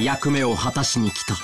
役目を果たしに来た。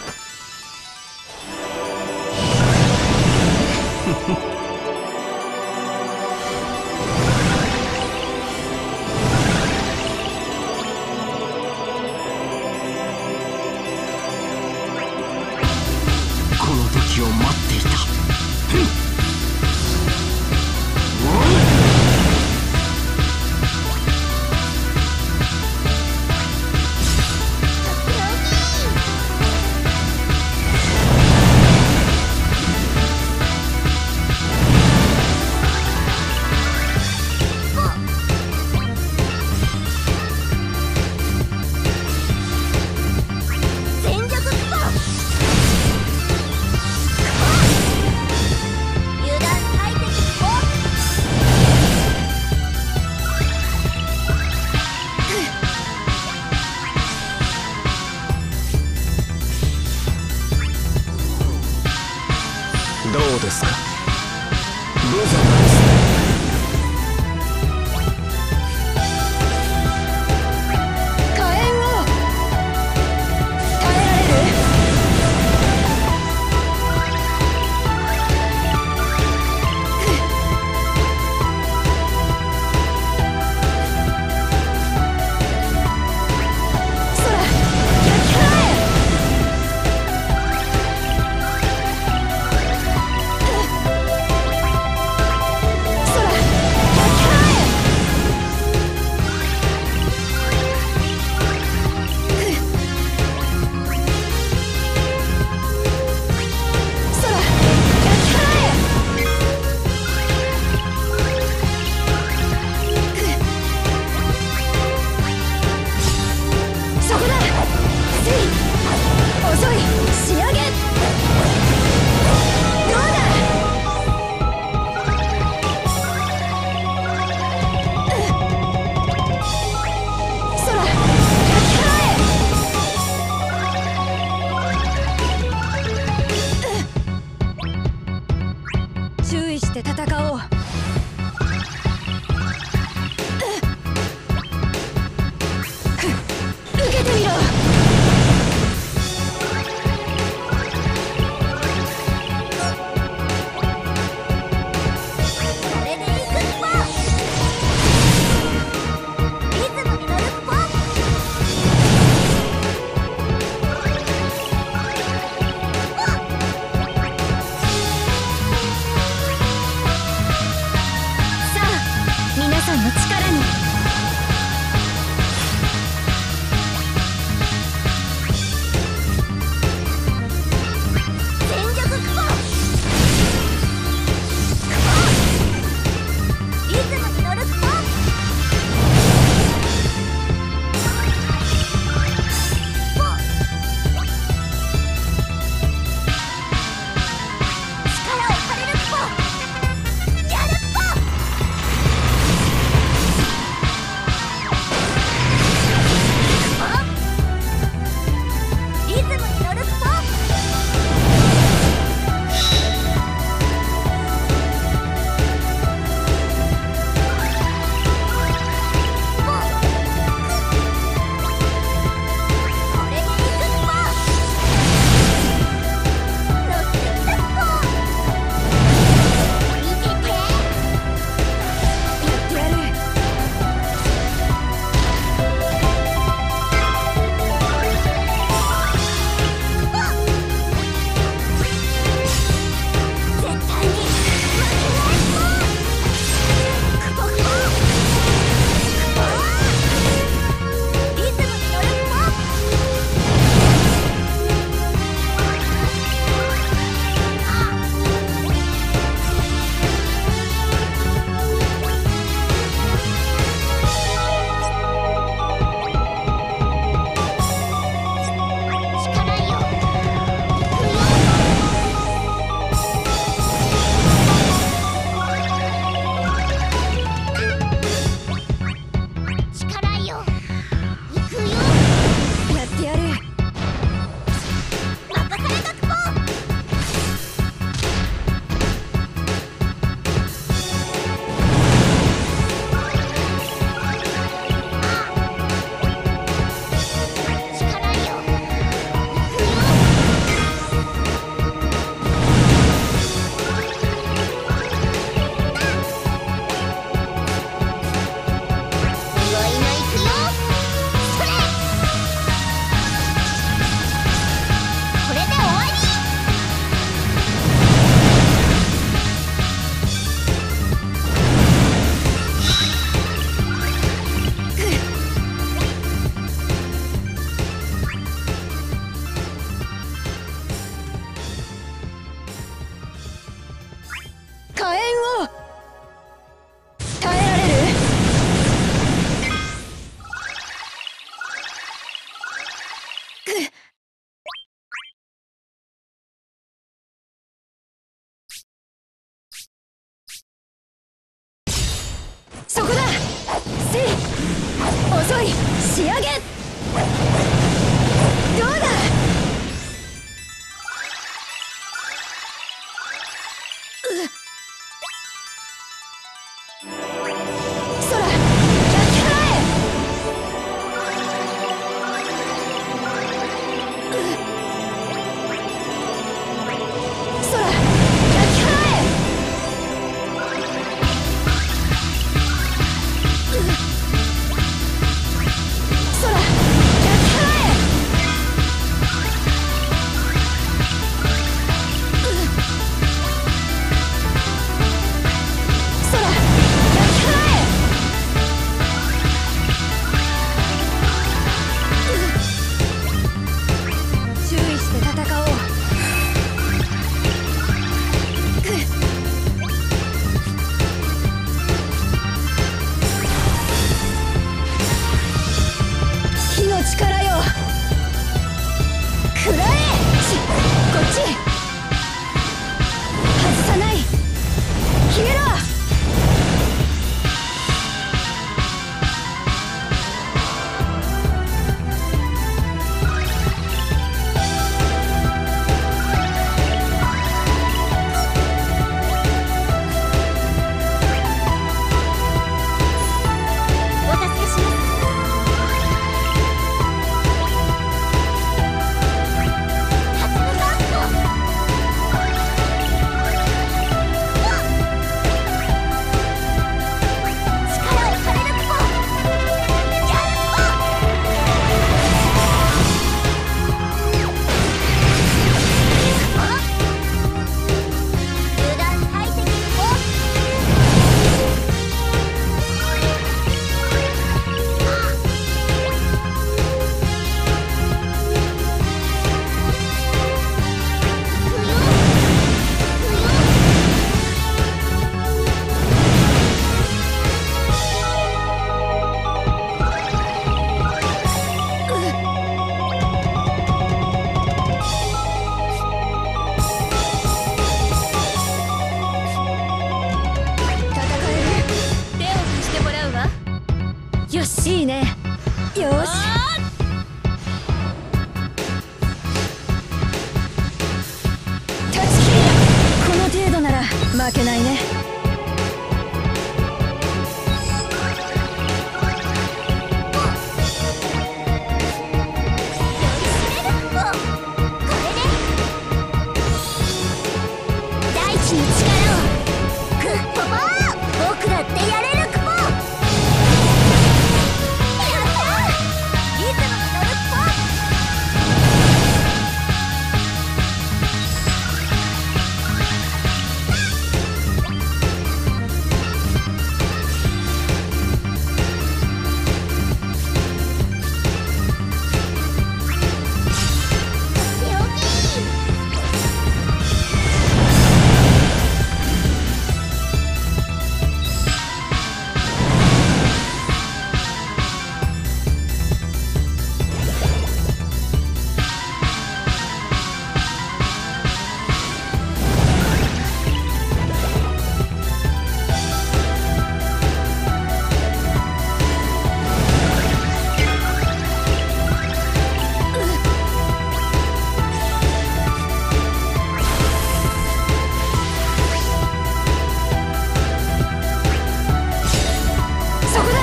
小葵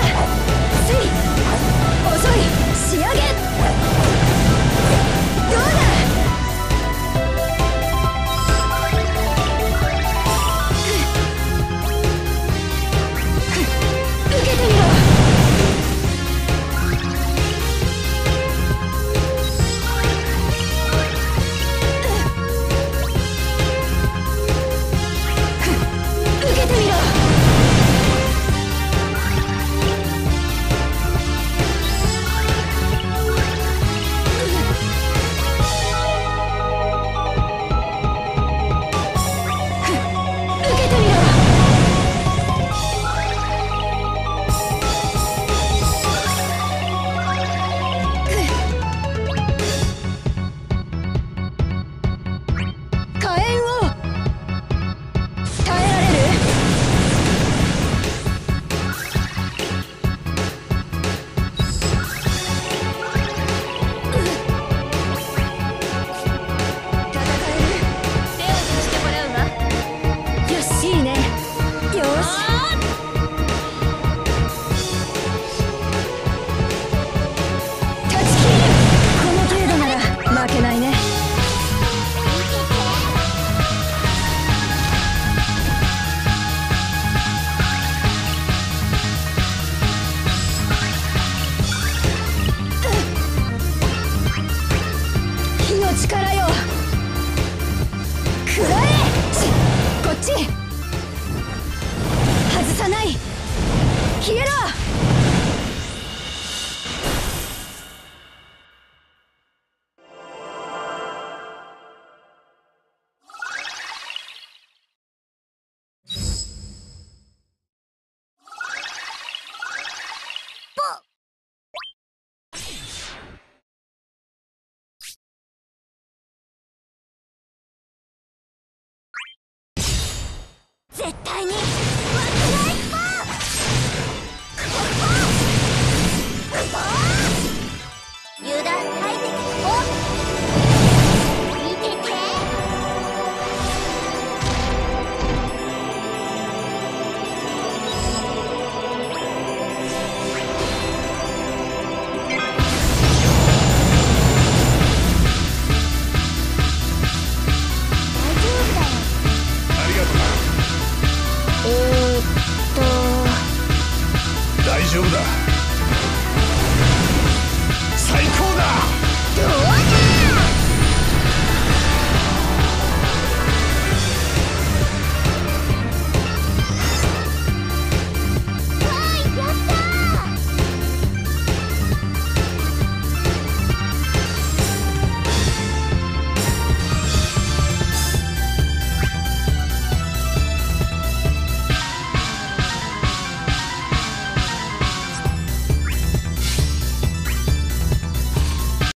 消えろ。絶対に。